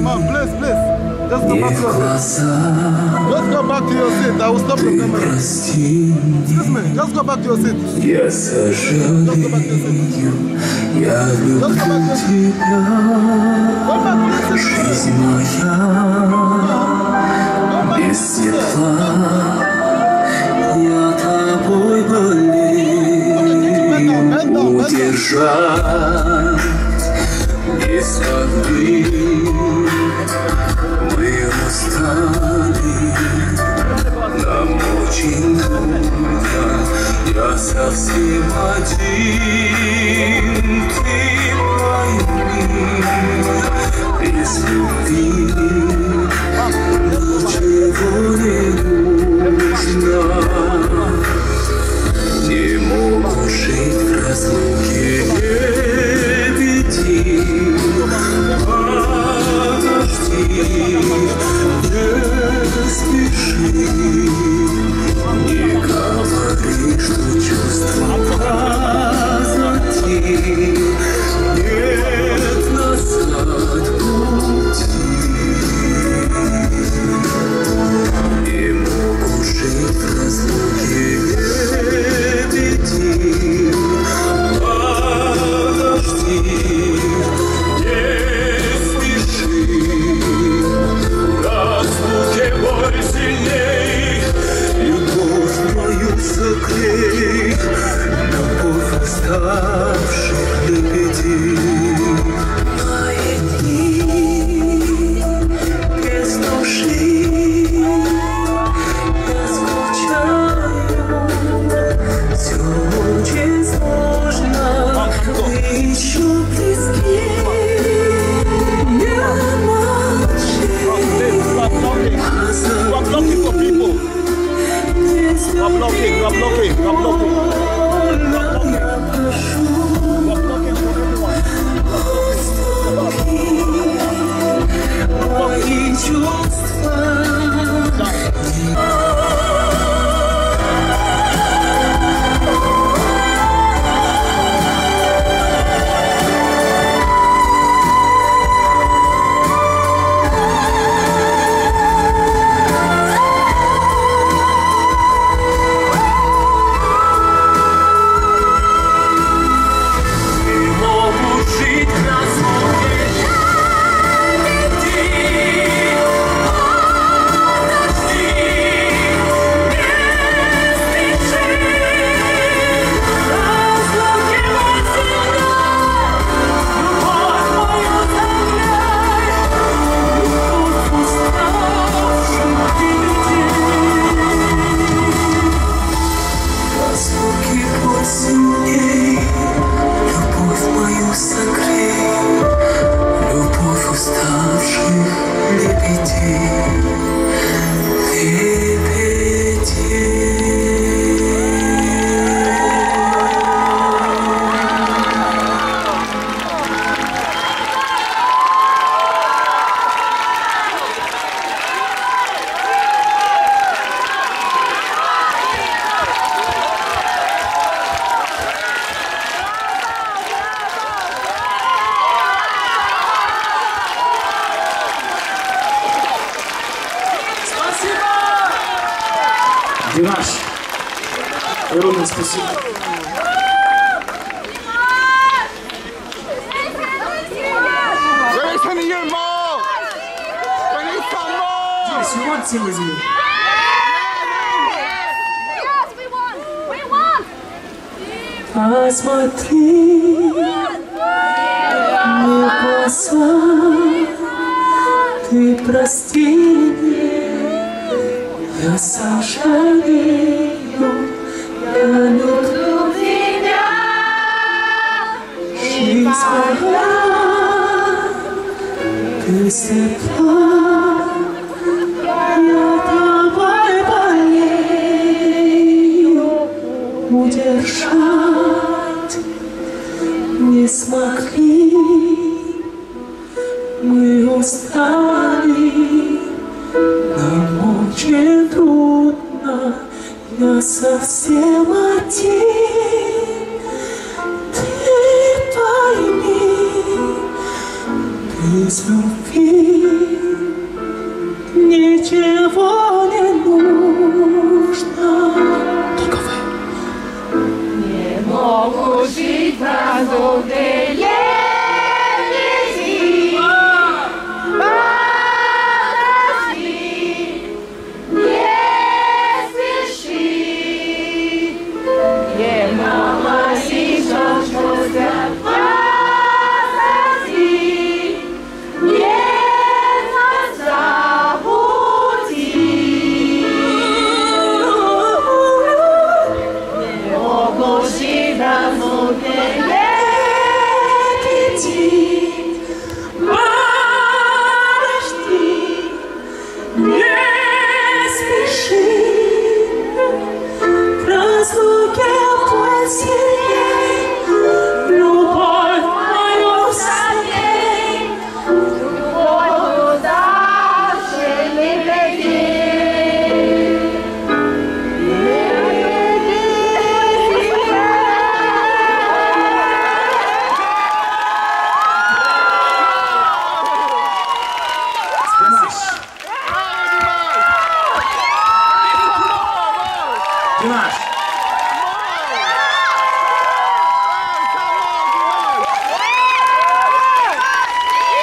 Mom, mom, please, please. Just go back to your seat. Just go back to your seat. I will stop the camera. Excuse me. Just go back to your seat. Just go back to your seat. Just go back to your seat. Go back to your seat. жизнь моя без тепла. Совсем Димаш, огромное спасибо. Where is any your mom? We need some more. Yes, you want to sing with me? Yes, we won! We won! Посмотри, не глаза, ты прости меня, я сожалею, Моя, без тепла, я тобой болею, удержать не смогли. Мы устали, нам очень трудно, я совсем один. Без любви ничего не нужно. Только вы. Не могу жить в разуме. Без любви Димаш!